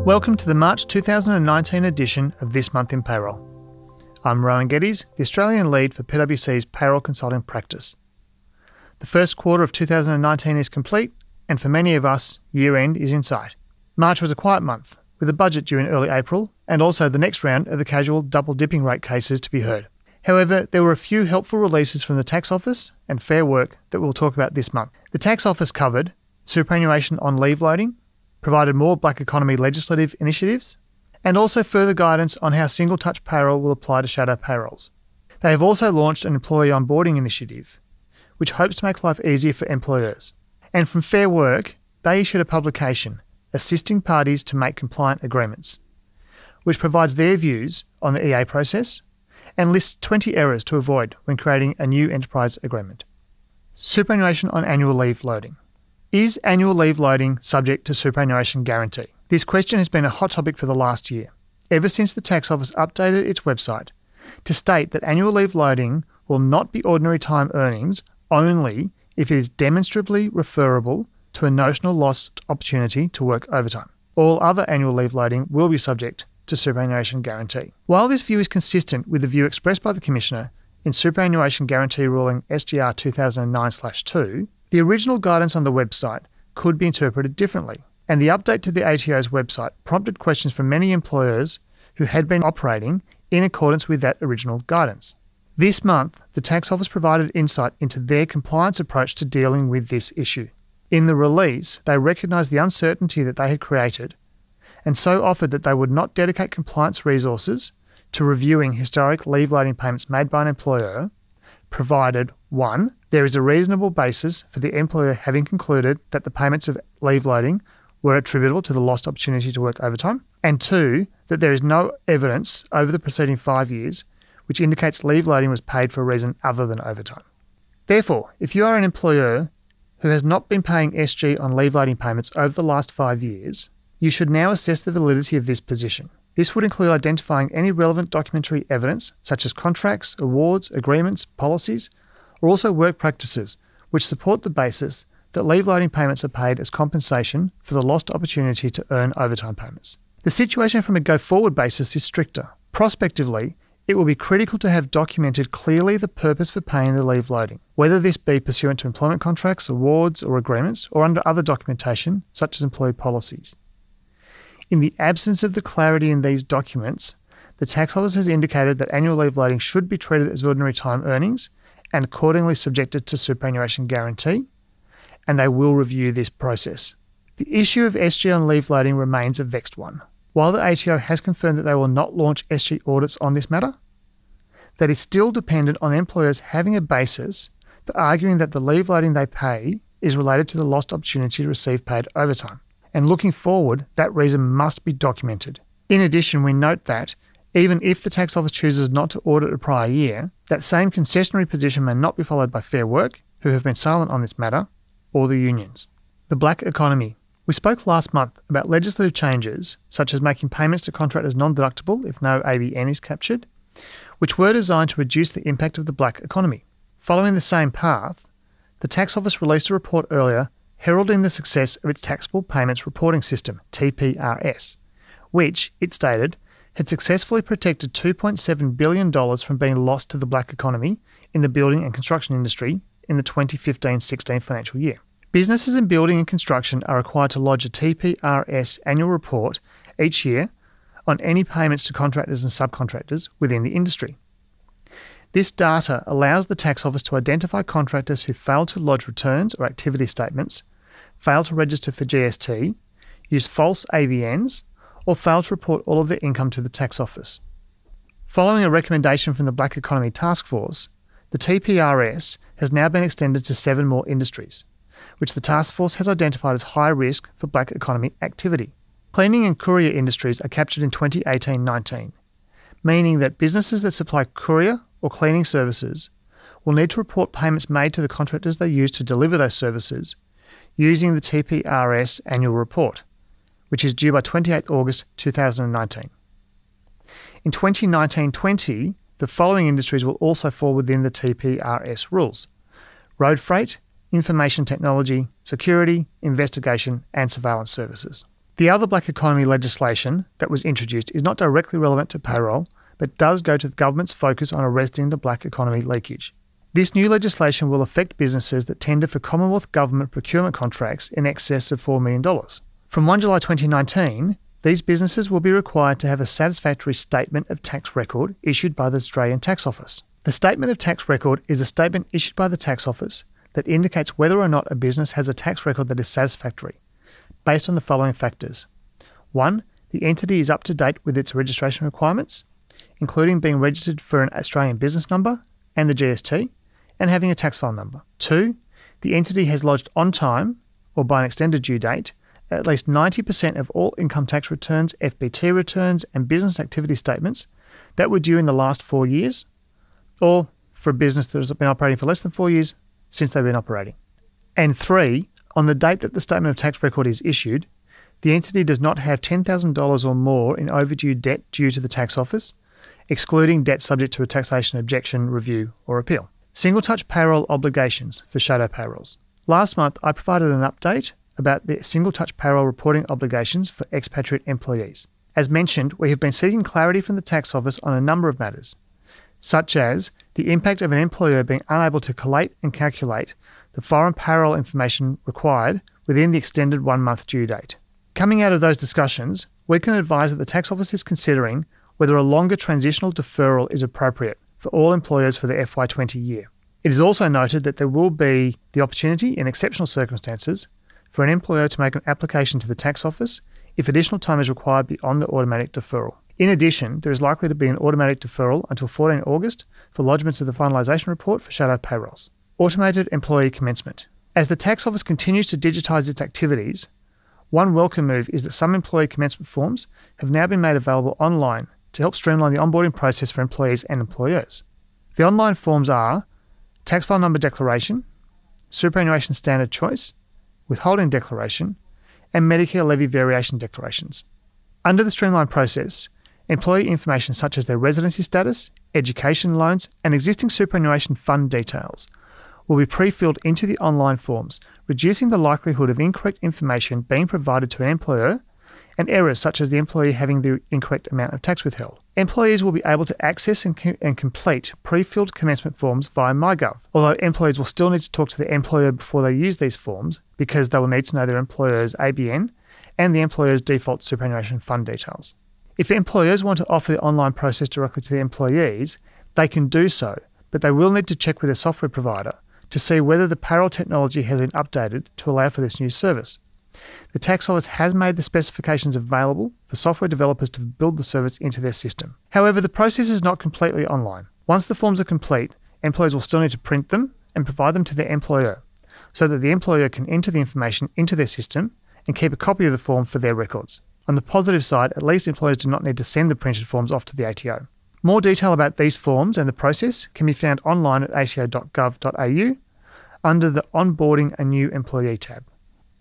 Welcome to the March 2019 edition of This Month in Payroll. I'm Rowan Geddes, the Australian lead for PwC's payroll consulting practice. The first quarter of 2019 is complete, and for many of us, year end is in sight. March was a quiet month, with a budget due in early April, and also the next round of the casual double dipping rate cases to be heard. However, there were a few helpful releases from the Tax Office and Fair Work that we'll talk about this month. The Tax Office covered superannuation on leave loading, provided more black economy legislative initiatives, and also further guidance on how single touch payroll will apply to shadow payrolls. They have also launched an employee onboarding initiative, which hopes to make life easier for employers. And from Fair Work, they issued a publication assisting parties to make compliant agreements, which provides their views on the EA process and lists 20 errors to avoid when creating a new enterprise agreement. Superannuation on annual leave loading. Is annual leave loading subject to superannuation guarantee? This question has been a hot topic for the last year, ever since the Tax Office updated its website to state that annual leave loading will not be ordinary time earnings only if it is demonstrably referable to a notional lost opportunity to work overtime. All other annual leave loading will be subject to superannuation guarantee. While this view is consistent with the view expressed by the Commissioner in Superannuation Guarantee Ruling SGR 2009 2, the original guidance on the website could be interpreted differently, and the update to the ATO's website prompted questions from many employers who had been operating in accordance with that original guidance. This month, the Tax Office provided insight into their compliance approach to dealing with this issue. In the release, they recognised the uncertainty that they had created and so offered that they would not dedicate compliance resources to reviewing historic leave loading payments made by an employer, provided 1 there is a reasonable basis for the employer having concluded that the payments of leave loading were attributable to the lost opportunity to work overtime, and two, that there is no evidence over the preceding five years which indicates leave loading was paid for a reason other than overtime. Therefore, if you are an employer who has not been paying SG on leave loading payments over the last five years, you should now assess the validity of this position. This would include identifying any relevant documentary evidence, such as contracts, awards, agreements, policies, or also work practices which support the basis that leave loading payments are paid as compensation for the lost opportunity to earn overtime payments. The situation from a go forward basis is stricter. Prospectively, it will be critical to have documented clearly the purpose for paying the leave loading, whether this be pursuant to employment contracts, awards, or agreements, or under other documentation, such as employee policies. In the absence of the clarity in these documents, the tax office has indicated that annual leave loading should be treated as ordinary time earnings and accordingly subjected to superannuation guarantee, and they will review this process. The issue of SG on leave loading remains a vexed one. While the ATO has confirmed that they will not launch SG audits on this matter, that is still dependent on employers having a basis for arguing that the leave loading they pay is related to the lost opportunity to receive paid overtime. And looking forward, that reason must be documented. In addition, we note that even if the tax office chooses not to audit a prior year, that same concessionary position may not be followed by Fair Work, who have been silent on this matter, or the unions. The black economy. We spoke last month about legislative changes, such as making payments to contractors non deductible if no ABN is captured, which were designed to reduce the impact of the black economy. Following the same path, the Tax Office released a report earlier heralding the success of its taxable payments reporting system, TPRS, which, it stated, had successfully protected $2.7 billion from being lost to the black economy in the building and construction industry in the 2015 16 financial year. Businesses in building and construction are required to lodge a TPRS annual report each year on any payments to contractors and subcontractors within the industry. This data allows the tax office to identify contractors who fail to lodge returns or activity statements, fail to register for GST, use false ABNs, or fail to report all of their income to the tax office. Following a recommendation from the Black Economy Task Force, the TPRS has now been extended to seven more industries, which the task force has identified as high risk for black economy activity. Cleaning and courier industries are captured in 2018 19, meaning that businesses that supply courier or cleaning services will need to report payments made to the contractors they use to deliver those services using the TPRS annual report which is due by 28 August 2019. In 2019 20, the following industries will also fall within the TPRS rules road freight, information technology, security, investigation, and surveillance services. The other black economy legislation that was introduced is not directly relevant to payroll, but does go to the government's focus on arresting the black economy leakage. This new legislation will affect businesses that tender for Commonwealth Government procurement contracts in excess of $4 million. From 1 July 2019, these businesses will be required to have a satisfactory statement of tax record issued by the Australian Tax Office. The statement of tax record is a statement issued by the tax office that indicates whether or not a business has a tax record that is satisfactory, based on the following factors. 1. The entity is up to date with its registration requirements, including being registered for an Australian business number and the GST, and having a tax file number. 2. The entity has lodged on time or by an extended due date at least 90% of all income tax returns, FBT returns, and business activity statements that were due in the last four years or for a business that has been operating for less than four years since they've been operating. And three, on the date that the statement of tax record is issued, the entity does not have $10,000 or more in overdue debt due to the tax office, excluding debt subject to a taxation objection, review, or appeal. Single touch payroll obligations for shadow payrolls. Last month, I provided an update about the single touch payroll reporting obligations for expatriate employees. As mentioned, we have been seeking clarity from the tax office on a number of matters, such as the impact of an employer being unable to collate and calculate the foreign payroll information required within the extended one month due date. Coming out of those discussions, we can advise that the tax office is considering whether a longer transitional deferral is appropriate for all employers for the FY20 year. It is also noted that there will be the opportunity, in exceptional circumstances, for an employer to make an application to the tax office if additional time is required beyond the automatic deferral. In addition, there is likely to be an automatic deferral until 14 August for lodgements of the finalisation report for shadow payrolls. Automated employee commencement. As the tax office continues to digitise its activities, one welcome move is that some employee commencement forms have now been made available online to help streamline the onboarding process for employees and employers. The online forms are tax file number declaration, superannuation standard choice, withholding declaration, and Medicare levy variation declarations. Under the streamlined process, employee information such as their residency status, education loans, and existing superannuation fund details will be pre filled into the online forms, reducing the likelihood of incorrect information being provided to an employer and errors such as the employee having the incorrect amount of tax withheld. Employees will be able to access and, com- and complete pre filled commencement forms via MyGov, although employees will still need to talk to their employer before they use these forms because they will need to know their employer's ABN and the employer's default superannuation fund details. If employers want to offer the online process directly to their employees, they can do so, but they will need to check with their software provider to see whether the payroll technology has been updated to allow for this new service. The tax office has made the specifications available for software developers to build the service into their system. However, the process is not completely online. Once the forms are complete, employers will still need to print them and provide them to their employer so that the employer can enter the information into their system and keep a copy of the form for their records. On the positive side, at least employers do not need to send the printed forms off to the ATO. More detail about these forms and the process can be found online at ato.gov.au under the Onboarding a New Employee tab.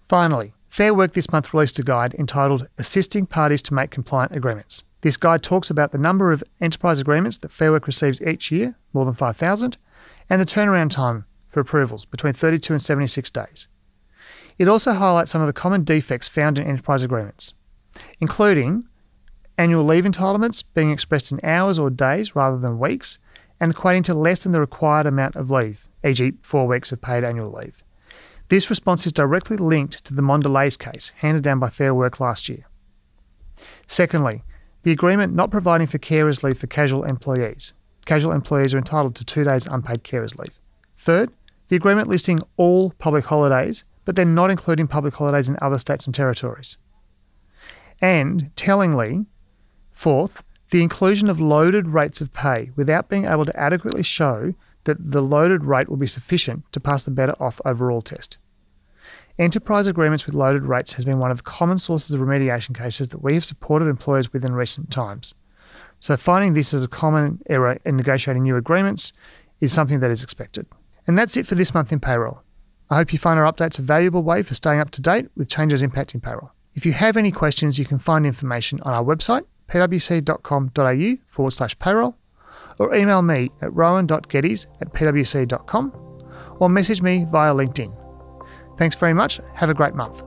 Finally, Fair Work this month released a guide entitled Assisting Parties to Make Compliant Agreements. This guide talks about the number of enterprise agreements that Fair Work receives each year, more than 5,000, and the turnaround time for approvals, between 32 and 76 days. It also highlights some of the common defects found in enterprise agreements including annual leave entitlements being expressed in hours or days rather than weeks, and equating to less than the required amount of leave, e.g., four weeks of paid annual leave. This response is directly linked to the Mondelez case handed down by Fair Work last year. Secondly, the agreement not providing for carers leave for casual employees. Casual employees are entitled to two days unpaid carers leave. Third, the agreement listing all public holidays, but then not including public holidays in other states and territories. And tellingly, fourth, the inclusion of loaded rates of pay without being able to adequately show that the loaded rate will be sufficient to pass the better off overall test. Enterprise agreements with loaded rates has been one of the common sources of remediation cases that we have supported employers with in recent times. So, finding this as a common error in negotiating new agreements is something that is expected. And that's it for this month in payroll. I hope you find our updates a valuable way for staying up to date with changes impacting payroll. If you have any questions, you can find information on our website, pwc.com.au forward slash payroll, or email me at rowan.geddes at pwc.com, or message me via LinkedIn. Thanks very much. Have a great month.